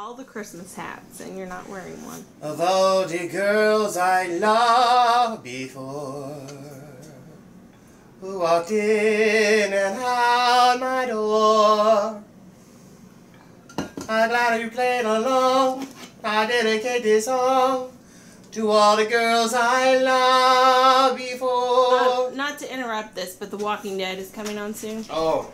all the Christmas hats and you're not wearing one. Of all the girls I loved before, who walked in and out my door, I'm glad you played along. I dedicate this song to all the girls I loved before. Uh, not to interrupt this, but The Walking Dead is coming on soon. Oh.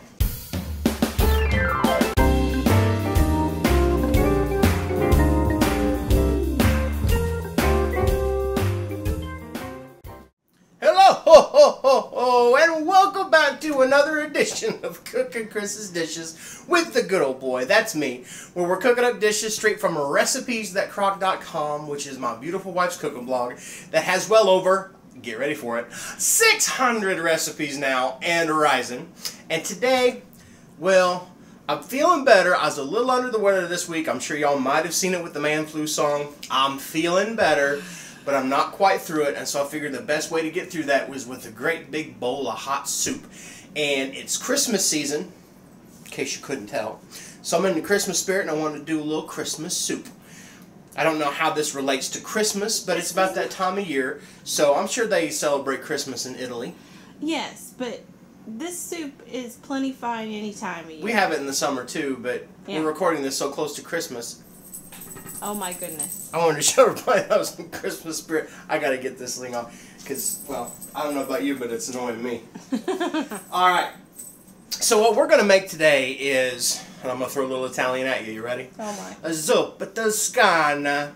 Another edition of Cooking Cris's Dishes with the good old boy. That's me, where we're cooking up dishes straight from recipes.crock.com, which is my beautiful wife's cooking blog that has well over, get ready for it, 600 recipes now and rising. And today, well, I'm feeling better. I was a little under the weather this week. I'm sure y'all might have seen it with the man flu song. I'm feeling better, but I'm not quite through it. And so I figured the best way to get through that was with a great big bowl of hot soup. And it's Christmas season, in case you couldn't tell. So I'm in the Christmas spirit and I wanted to do a little Christmas soup. I don't know how this relates to Christmas, but it's about that time of year. So I'm sure they celebrate Christmas in Italy. Yes, but this soup is plenty fine any time of year. We have it in the summer too, but Yeah. we're recording this so close to Christmas. Oh my goodness. I wanted to show everybody I was in Christmas spirit. I gotta get this thing off. Because, well, I don't know about you, but it's annoying me. Alright. So, what we're gonna make today is, and I'm gonna throw a little Italian at you. You ready? oh my. A zuppa toscana.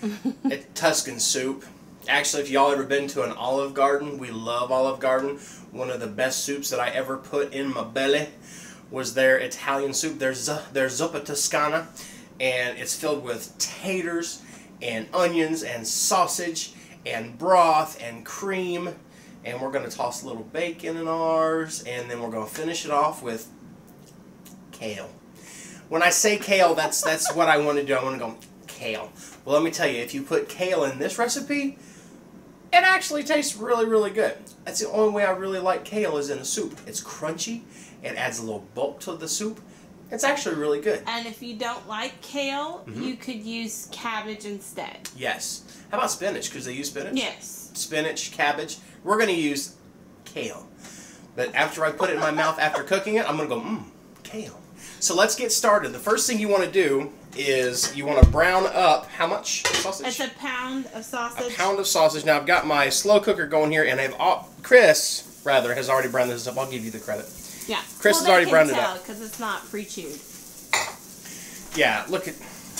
a Tuscan soup. Actually, if y'all ever been to an Olive Garden, we love Olive Garden. One of the best soups that I ever put in my belly was their Italian soup. Their, their zuppa toscana, and it's filled with taters and onions and sausage and broth and cream. And we're gonna toss a little bacon in ours, and then we're gonna finish it off with kale. When I say kale, that's that's what I want to do. I want to go kale. Well, let me tell you, if you put kale in this recipe, it actually tastes really, really good. That's the only way I really like kale is in a soup. It's crunchy. It adds a little bulk to the soup. It's actually really good. And if you don't like kale, Mm-hmm. you could use cabbage instead. Yes. How about spinach? Because they use spinach. Yes. Spinach, cabbage. We're gonna use kale. But after I put it in my mouth after cooking it, I'm gonna go mmm, kale. So let's get started. The first thing you want to do is you want to brown up how much sausage? It's a pound of sausage. a pound of sausage. Now I've got my slow cooker going here, and I've al- Cris rather has already browned this up. I'll give you the credit. Yeah. Cris well, has already browned it up. because it's not pre-chewed. Yeah, look at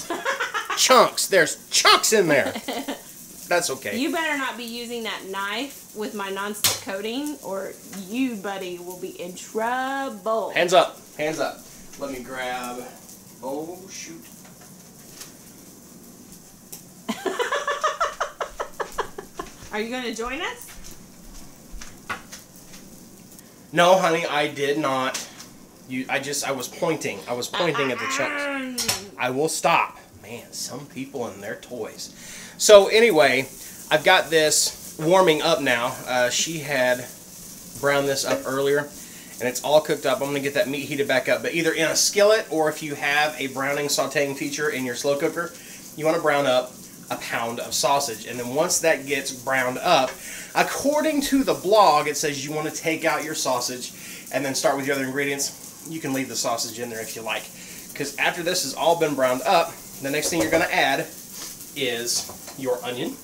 chunks. There's chunks in there. That's okay. You better not be using that knife with my nonstick coating, or you, buddy, will be in trouble. Hands up. Hands up. Let me grab. Oh shoot. Are you going to join us? No, honey, I did not. You, I just, I was pointing. I was pointing at the chunks. I will stop. Man, some people and their toys. So anyway, I've got this warming up now. Uh, she had browned this up earlier, and it's all cooked up. I'm gonna get that meat heated back up, but either in a skillet or if you have a browning sautéing feature in your slow cooker, you want to brown up a pound of sausage, and then once that gets browned up, according to the blog, it says you want to take out your sausage and then start with your other ingredients. You can leave the sausage in there if you like, because after this has all been browned up, the next thing you're going to add is your onion.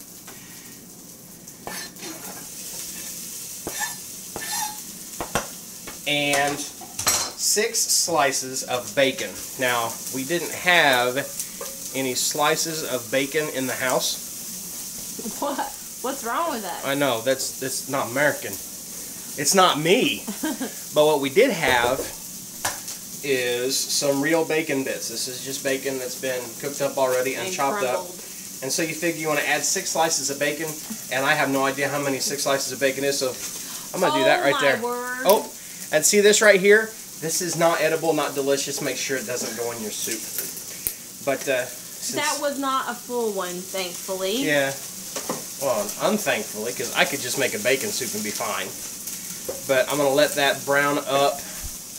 And six slices of bacon. Now, we didn't have any slices of bacon in the house. What? What's wrong with that? I know, that's that's not American. It's not me. but what we did have is some real bacon bits. This is just bacon that's been cooked up already and, chopped up. And so you figure you want to add six slices of bacon, and I have no idea how many six slices of bacon is, so I'm gonna do that Oh, right my there. word. Oh, and see this right here? This is not edible, not delicious. Make sure it doesn't go in your soup. But uh, since, That was not a full one, thankfully. yeah, well, unthankfully, because I could just make a bacon soup and be fine. But I'm gonna let that brown up,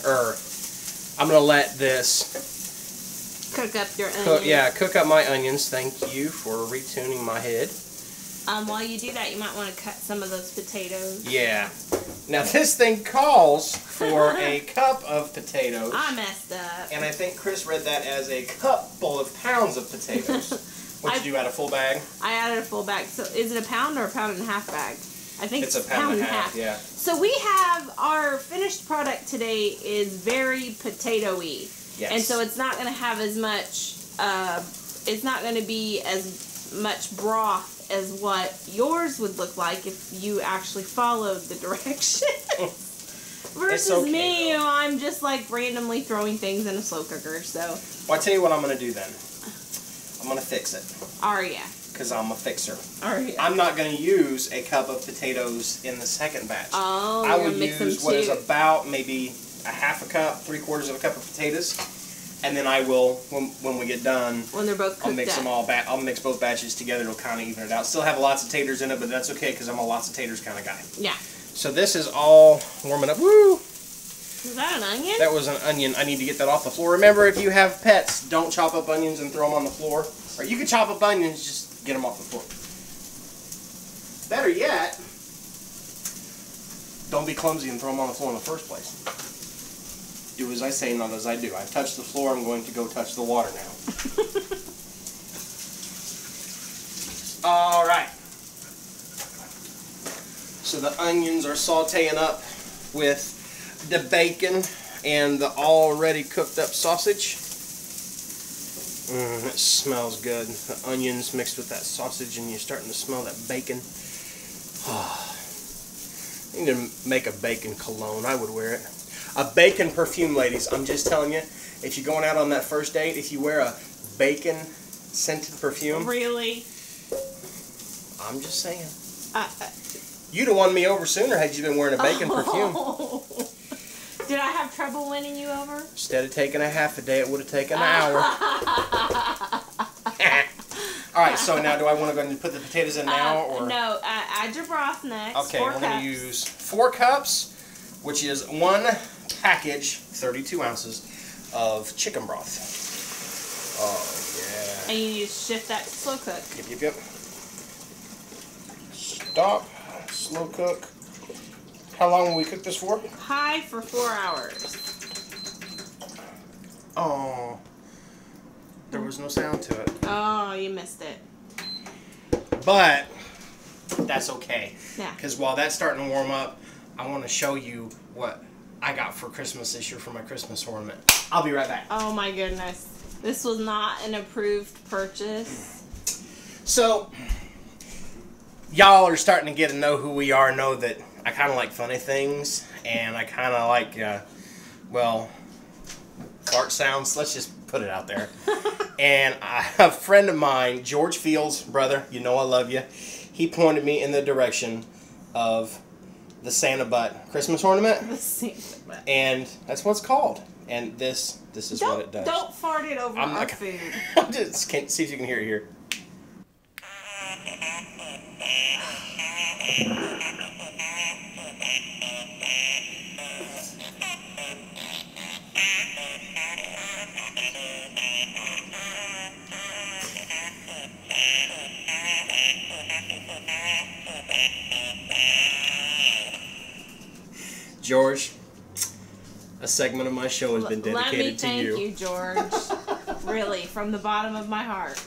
or I'm gonna let this Cook up your onions. Cook, yeah, cook up my onions. Thank you for retuning my head. Um, while you do that, you might want to cut some of those potatoes. Yeah. Now this thing calls for a cup of potatoes. I messed up. And I think Cris read that as a couple of pounds of potatoes. What did you do? Add a full bag? I added a full bag. So is it a pound or a pound and a half bag? I think It's a pound and a half, yeah. So we have our finished product today is very potatoy. Yes. And so it's not going to have as much, uh, it's not going to be as much broth as what yours would look like if you actually followed the directions. Versus okay, me, though. I'm just like randomly throwing things in a slow cooker. So, Well, I tell you what I'm going to do then. I'm going to fix it oh, Aria. because I'm a fixer. Oh, Aria. I'm not going to use a cup of potatoes in the second batch. Oh, I would gonna use what is about maybe a half a cup, three quarters of a cup of potatoes, and then I will when when we get done. when they're both cooked I'll mix up. them all back. I'll mix both batches together. It'll kind of even it out. Still have lots of taters in it, but that's okay because I'm a lots of taters kind of guy. Yeah. So this is all warming up. Woo! Is that an onion? That was an onion. I need to get that off the floor. Remember, if you have pets, don't chop up onions and throw them on the floor. Or you can chop up onions, just get them off the floor. Better yet, don't be clumsy and throw them on the floor in the first place. Do as I say, not as I do. I've touched the floor. I'm going to go touch the water now. All right. So the onions are sauteing up with the bacon and the already cooked up sausage. Mmm, it smells good. The onions mixed with that sausage, and you're starting to smell that bacon. I need to make a bacon cologne. I would wear it. A bacon perfume, ladies. I'm just telling you, if you're going out on that first date, if you wear a bacon scented perfume, Really? I'm just saying. Uh, uh, You'd have won me over sooner had you been wearing a bacon perfume. Did I have trouble winning you over? Instead of taking a half a day, it would have taken an hour. All right, so now do I want to go ahead and put the potatoes in now, Uh, or no, uh, add your broth next. okay, four we're going to use four cups, which is one package, 32 ounces of chicken broth. Oh And you need to shift that to slow cook. yep, yep, yep. Stop, slow cook. How long will we cook this for? High for four hours. Oh, there was no sound to it. Oh, you missed it. But that's okay. Yeah. Because while that's starting to warm up, I want to show you what I got for Christmas this year for my Christmas ornament. I'll be right back. Oh my goodness. This was not an approved purchase. So, y'all are starting to get to know who we are, know that I kind of like funny things, and I kind of like, uh, well, fart sounds. Let's just put it out there. and I, a friend of mine, George Fields, brother, you know I love you, he pointed me in the direction of the Santa Butt Christmas ornament, The same- and that's what it's called. And this, this is what it does. don't fart it over I'm our not food. just can't see if you can hear it here. George, a segment of my show has been dedicated to you. Let me thank you. you, George. really, from the bottom of my heart.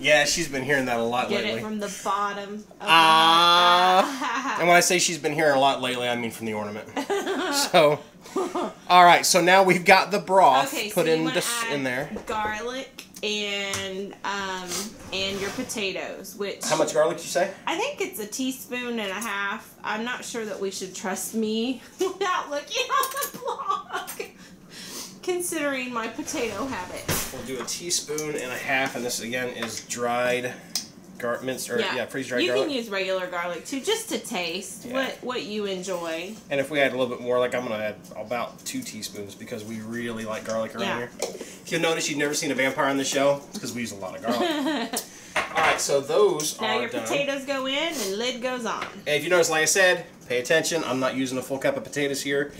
Yeah, she's been hearing that a lot Get lately. it from the bottom of Ah. my. And when I say she's been hearing a lot lately, I mean from the ornament. so, all right. So now we've got the broth Okay, put so in wanna add in there. Garlic and um and your potatoes, which How much garlic you say? I think it's a teaspoon and a half. I'm not sure that we should trust me without looking on the blog, considering my potato habit. We'll do a teaspoon and a half, and this again is dried gar minced or yeah, freeze dried you garlic. can use regular garlic too, just to taste Yeah. what what you enjoy. and if we add a little bit more, like I'm gonna add about two teaspoons because we really like garlic around Yeah. here. If you'll notice, you've never seen a vampire on the show because we use a lot of garlic. all right, so those are Now your done. potatoes go in and lid goes on. And if you notice, like I said, pay attention. I'm not using a full cup of potatoes here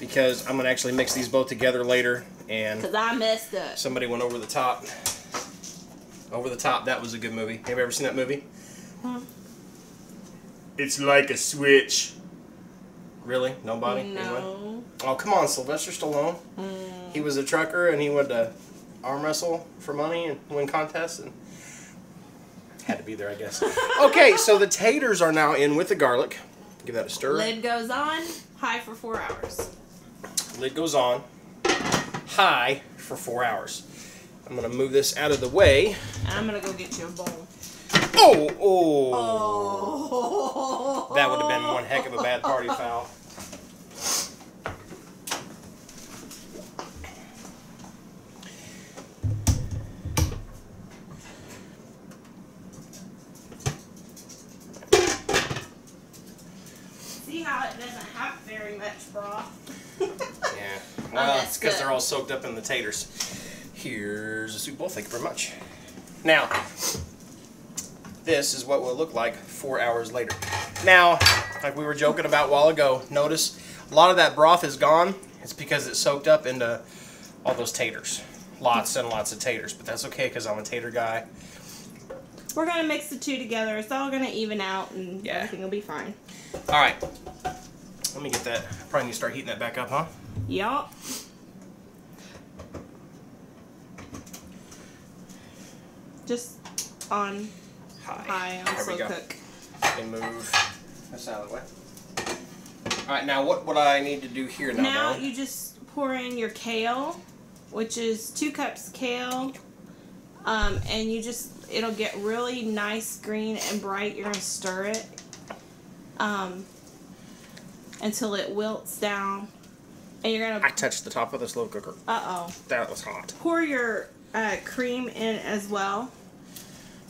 because I'm going to actually mix these both together later and Because I messed up. somebody went over the top. Over the top. That was a good movie. Have you ever seen that movie? Huh. It's like a switch. Really? Nobody? Anyone? No. Oh come on, Sylvester Stallone. He was a trucker and he would uh, arm wrestle for money and win contests and had to be there, I guess. okay, so the taters are now in with the garlic. Give that a stir. Lid goes on, high for four hours. Lid goes on, high for four hours. I'm gonna move this out of the way. I'm gonna go get you a bowl. Oh, oh, Oh. that would have been one heck of a bad party foul. See how it doesn't have very much broth? Yeah. Oh, well, that's it's because they're all soaked up in the taters. Here's a soup bowl. Thank you very much. Now, this is what will look like four hours later. Now, like we were joking about a while ago, notice a lot of that broth is gone. It's because it soaked up into all those taters. Lots and lots of taters, but that's okay because I'm a tater guy. We're gonna mix the two together. It's all gonna even out, and Yeah. everything will be fine. All right. Let me get that. Probably need to start heating that back up, huh? Yup. Just on Hi. high on There we slow go. cook. and move this out of the way. All right, now what what I need to do here now? Now Dawn? you just pour in your kale, which is two cups kale, um, and you just it'll get really nice green and bright. You're gonna stir it um, until it wilts down, and you're gonna I touched the top of the slow cooker. uh oh That was hot. pour your uh, cream in as well.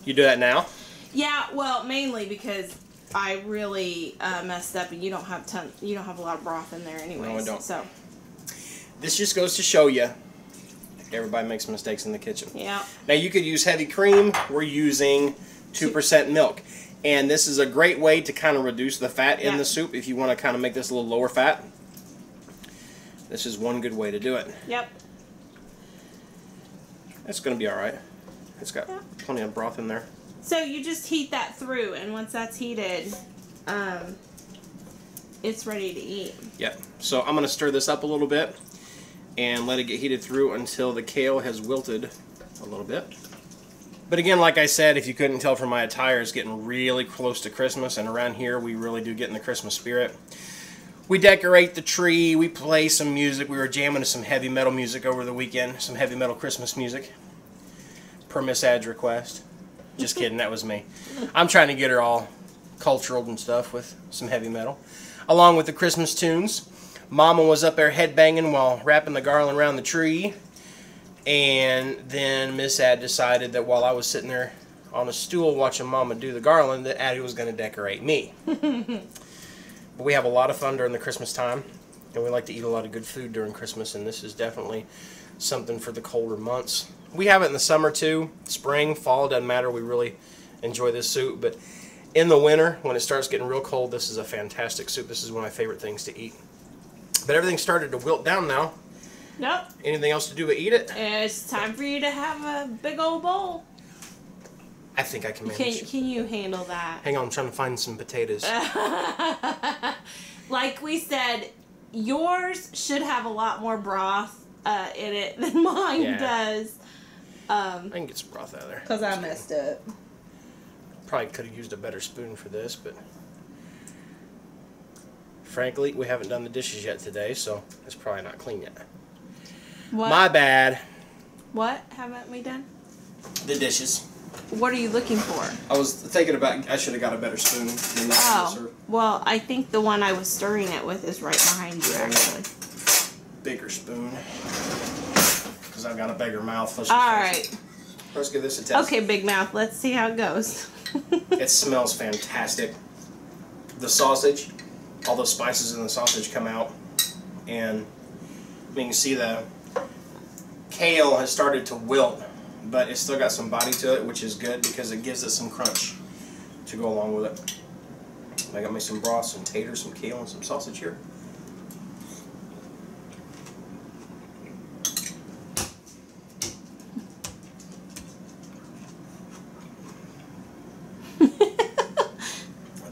You do that now? Yeah, well, mainly because I really uh, messed up, and you don't have ton, you don't have a lot of broth in there, anyways. don't. So This just goes to show you everybody makes mistakes in the kitchen. yeah, Now you could use heavy cream. We're using two percent milk, and this is a great way to kind of reduce the fat in Yeah. the soup. If you want to kind of make this a little lower fat, this is one good way to do it. yep. That's going to be all right. It's got Yeah. plenty of broth in there. So you just heat that through, and once that's heated, um, it's ready to eat. Yep. So I'm going to stir this up a little bit and let it get heated through until the kale has wilted a little bit. But again, like I said, if you couldn't tell from my attire, it's getting really close to Christmas, and around here we really do get in the Christmas spirit. We decorate the tree, we play some music. We were jamming to some heavy metal music over the weekend, some heavy metal Christmas music. Per Miss Ad's request. Just kidding, that was me. I'm trying to get her all cultural and stuff with some heavy metal. Along with the Christmas tunes. Mama was up there headbanging while wrapping the garland around the tree. And then Miss Ad decided that while I was sitting there on a stool watching Mama do the garland, that Addie was going to decorate me. but we have a lot of fun during the Christmas time. And we like to eat a lot of good food during Christmas. And this is definitely something for the colder months. We have it in the summer too. Spring, fall, doesn't matter. We really enjoy this soup. But in the winter, when it starts getting real cold, this is a fantastic soup. This is one of my favorite things to eat. But everything started to wilt down now. Nope. Anything else to do but eat it? It's time for you to have a big old bowl. I think I can Can manage. can you handle that? Hang on, I'm trying to find some potatoes. like we said, yours should have a lot more broth uh, in it than mine Yeah. does. Um, I can get some broth out of there. cause I messed up. Probably could have used a better spoon for this, but frankly, we haven't done the dishes yet today, so it's probably not clean yet. What? My bad. what haven't we done? The dishes. What are you looking for? I was thinking about I should have got a better spoon than that. Oh, well, I think the one I was stirring it with is right behind you, actually. Bigger spoon. Because I've got a bigger mouth. Let's, All right. let's give this a test. Okay, Big Mouth. Let's see how it goes. It smells fantastic. The sausage, all the spices in the sausage come out, and I mean, you can see the kale has started to wilt, but it's still got some body to it, which is good because it gives it some crunch to go along with it. I got me some broth, some taters, some kale, and some sausage here.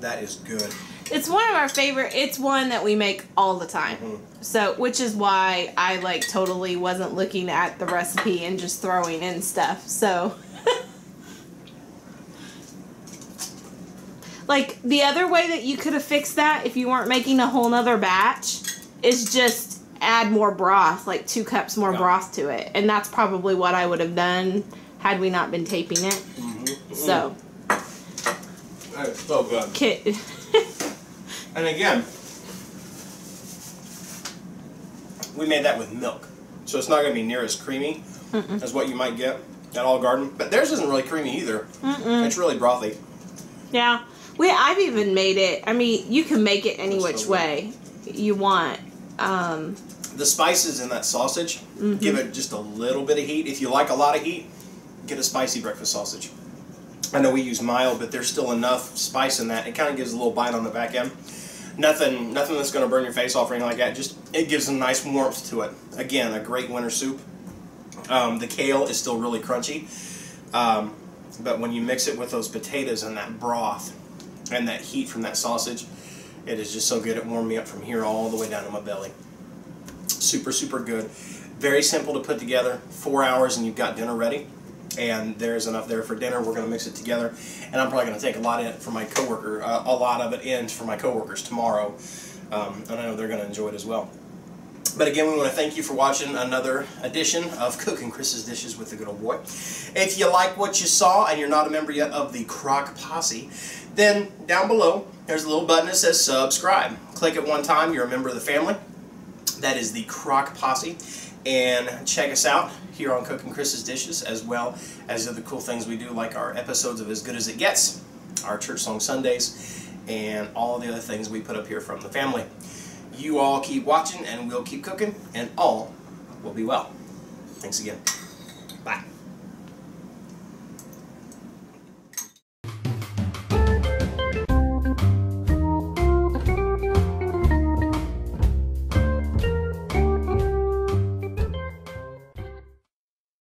that is good. It's one of our favorite. It's one that we make all the time. Mhm. So, which is why I like totally wasn't looking at the recipe and just throwing in stuff. So, like the other way that you could have fixed that if you weren't making a whole nother batch is just add more broth, like two cups more Yeah. broth to it, and that's probably what I would have done had we not been taping it. Mm-hmm. So, That is so good. kit. And again, we made that with milk, so it's not going to be near as creamy as what you might get at Olive Garden. But theirs isn't really creamy either. Mm-mm. It's really brothy. Yeah. We I've even made it. I mean, you can make it any That's so which good. way you want. Um, The spices in that sausage Mm-hmm. give it just a little bit of heat. If you like a lot of heat, get a spicy breakfast sausage. I know we use mild, but there's still enough spice in that. It kind of gives a little bite on the back end. Nothing, nothing that's going to burn your face off or anything like that. Just it gives a nice warmth to it. Again, a great winter soup. Um, the kale is still really crunchy, um, but when you mix it with those potatoes and that broth and that heat from that sausage, it is just so good. It warmed me up from here all the way down to my belly. Super, super good. Very simple to put together. Four hours and you've got dinner ready. And there's enough there for dinner. We're going to mix it together. And I'm probably going to take a lot in for my coworker, uh, a lot of it in for my coworkers tomorrow. Um, and I know they're going to enjoy it as well. But again, we want to thank you for watching another edition of Cooking Cris's Dishes with the Good Old Boy. If you like what you saw and you're not a member yet of the Crock Posse, then down below there's a little button that says subscribe. Click it one time, you're a member of the family. That is the Crock Posse. And check us out here on Cooking Cris's Dishes, as well as other cool things we do, like our episodes of As Good as It Gets, our Church Song Sundays, and all the other things we put up here from the family. You all keep watching, and we'll keep cooking, and all will be well. Thanks again.